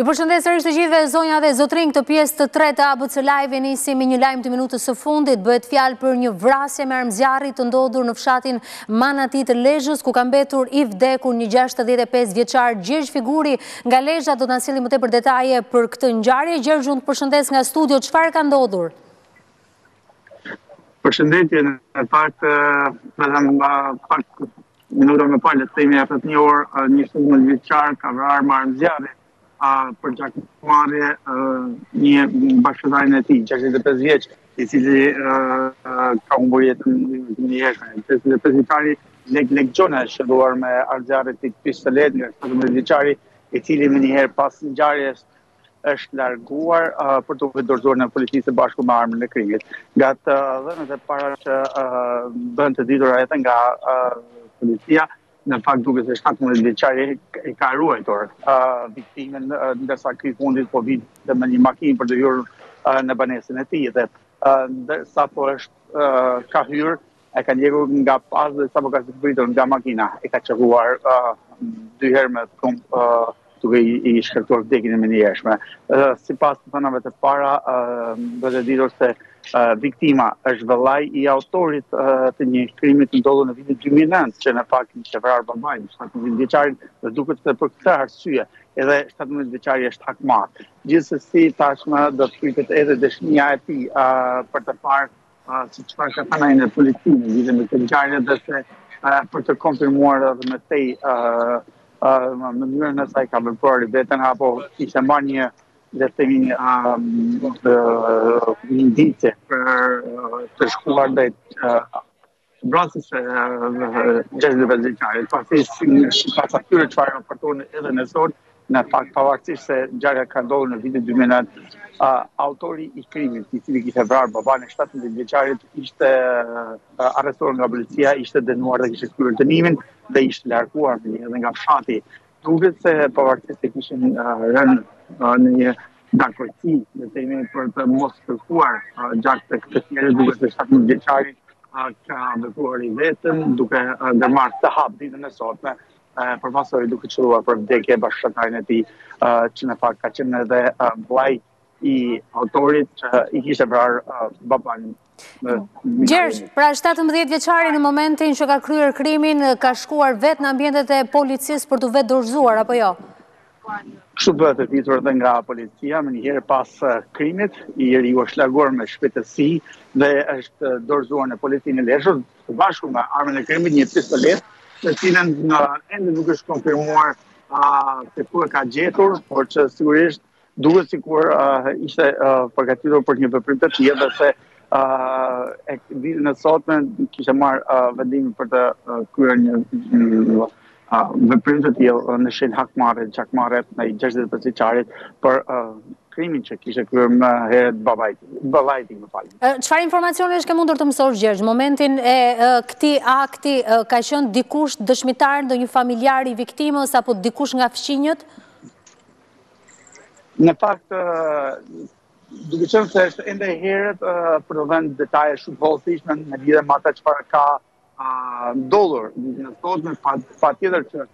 Ju përshëndes sërish të gjithëve zonja dhe zotërinj këtë pjesë të tretë të ABC Live e nisim me një lajm të minutës së fundit. Bëhet fjalë për një vrasje me armë zjarri të ndodhur në fshatin Manati të Lezhës ku ka mbetur i vdekur një 65 vjeçar Gjergj Figuri nga Lezha do të na sjellë më tepër detaje për këtë ngjarje. Gjergj, unë të përshëndes nga studio, çfarë ka ndodhur? Përshëndetje, në fakt, dhe në fakt, minuta më parë, të themi afër një orë, një 17 vjeçar, ka vrarë me armë zjarri, për gjakmarrje një bashkëfshatarin e tij, 65 vjeç, i cili ka humbur jetën menjëherë. 65 vjeçari, Lek Lek Gjona, u qëllua me armë zjarri të pistoletë, nga 17 vjeçari, i cili menjëherë pas ngjarjes, është larguar për t'u vetëdorëzuar në polici së bashku me armën e krimit. Nga të dhënat e para që bëhen të ditura edhe nga policia, në fakt duket se 17 vjeçari e ka ruajtur viktimën, ndërsa ky i fundit po vinte edhe me një makinë për të hyrë në banesën e tij, dhe sapo është ka hyrë, E ka ndjekur nga pas dhe sapo ka zbritur nga makina, e ka qëlluar dy herë me plumb duke i shkaktuar vdekjen e menjëhershme. Sipas të dhënave të para, bëhet e ditur se viktima është vëllai i autorit të një krimi të ndodhur në vitin dy mijë e nëntë, që në fakt kishte vrarë babain e shtatëmbëdhjetë vjeçarit dhe duket se për këtë arsye edhe shtatëmbëdhjetë vjeçari është hakmarrë. Gjithsesi, tashmë do të pritet edhe dëshmia e tij për të parë Se çfarë ka thënë ai në polici në lidhje me këtë ngjarje dhe se për të konfirmuar edhe me tej mënyrën se si ka vepruar i vetëm apo kishte marrë një le të themi një nxitje për të shkuar drejt Vrasjes së gjashtëdhjetë vjeçarit, pasi sipas atyre çfarë raportohen edhe në zonë, në fakt pavarësisht se ngjarja ka ndodhur në vitin dy mijë e nëntë, autori i krimit, i cili kishte vrarë babanë e shtatëmbëdhjetë vjeçarit, ishte arrestuar nga policia, ishte dënuar dhe kishte kryer dënimin dhe ishte larguar edhe nga fshati. Duket se pavarësisht se kishin rënë në një dakordësi le të themi për të mos kërkuar gjak te të tjerët, duket se 17 vjeçari ka vepruar i vetëm, duke ndërmarrë këtë hap ditën e sotme, për pasojë duke qëlluar për vdekje bashkëfshatarin e tij, që në fakt ka qenë edhe vëllai i autorit që i kishte vrarë babanë Gjergj, pra 17 vjeçari në momentin që ka kryer krimin, ka shkuar vetë në ambientet e policisë për t'u vetëdorëzuar, apo jo? Kështu bëhet e ditur dhe nga policia, menjëherë pas krimit, i riu është larguar me shpejtësi dhe është dorëzuar në policinë e Lezhës, së bashku me armën e krimit një pistoletë, të cilën ende nuk është konfirmuar se ku e ka gjetur, por që sigurisht Duket sikur ishte përgatitur për një veprim të tillë dhe se e ditën e sotme kishte marrë vendimin për të kryer një veprim të tillë në shenjë hakmarrje, gjakmarrje ndaj 65 vjeçarit për krimin që kishte kryer më herët babait, babait më fal. Çfarë informacioni është ke mundur të mësosh Gjergj? Momentin e këtij akti ka qenë dikush dëshmitar ndonjë familjar i viktimës apo dikush nga fqinjët? Në fakt, duke qenë se është ende e herët për të dhënë detaje shumë të hollësishme në lidhje me atë çfarë ka ndodhur ditën e sotme, patjetër që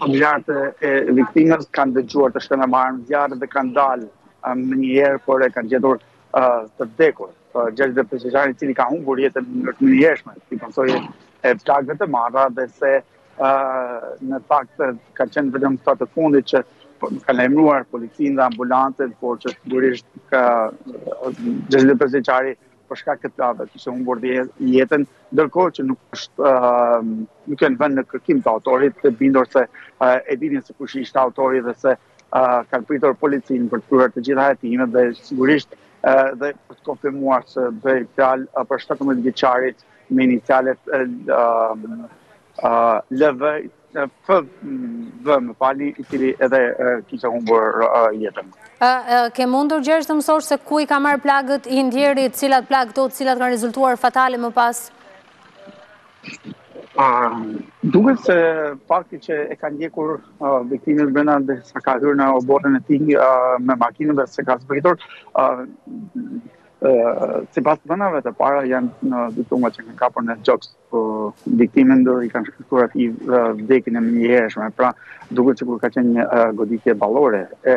familjarët e viktimës kanë dëgjuar të shtëna me armë zjarri dhe kanë dalë menjëherë, por e kanë gjetur të vdekur 65 vjeçarin i cili ka humbur jetën në mënyrë të menjëhershme, si pasojë e plagëve të marra dhe se Në fakt, kanë qenë vetëm këta të fundit që po, kanë lajmëruar policinë dhe ambulancën, por që sigurisht 65 vjeçari për shkak të plagëve kishte humbur jetën, ndërkohë që nuk është nuk janë vënë në kërkim të autorit, të bindur se e dinin se kush ishte autori dhe se kanë pritur policinë për të kryer të gjitha hetimet dhe sigurisht dhe për të konfirmuar se bëhej fjalë për 17 vjeçarin me inicialet LV FV më falni, i cili edhe kishte humbur jetën. Ke mundur Gjergj të mësosh se ku i ka marrë plagët i ndjeri, të cilat, plagët të cilat kanë rezultuar fatale më pas? Duket se fakti që e ka ndjekur viktimin brenda dhe sa ka hyrë në oborrin e tij me makinën dhe sa ka zbritur, sipas të dhënave të para janë dy plumba që e kanë kapur në gjoks po, viktimin dhe i kanë shkaktuar atij vdekjen e menjëhershme pra duket sikur ka qenë një goditje ballore e,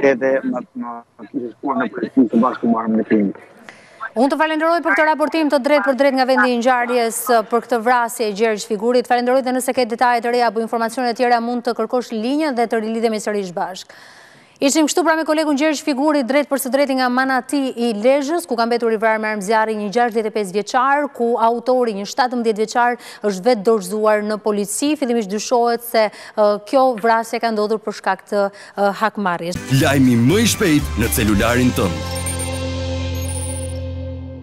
edhe më tej kishte shkuar në polici së bashku me armën e krimit. Unë të falenderoj për këtë raportim të drejtpërdrejtë nga vendi i ngjarjes për këtë vrasje, Gjergj Figuri. Të falenderoj dhe nëse ke detaje të reja apo informacione të tjera mund të kërkosh linjën dhe të rilidhemi sërish bashkë. Ishim kështu pra me kolegun Gjergj Figuri drejtpërsëdrejti nga Manati i Lezhës, ku ka mbetur i vrarë me armë zjarri një 65 vjeçar, ku autori një 17 vjeçar është vetëdorëzuar në polici. Fillimisht dyshohet se kjo vrasje ka ndodhur për shkak të Hakmarrjes. Lajmi më i shpejtë në celularin tënd.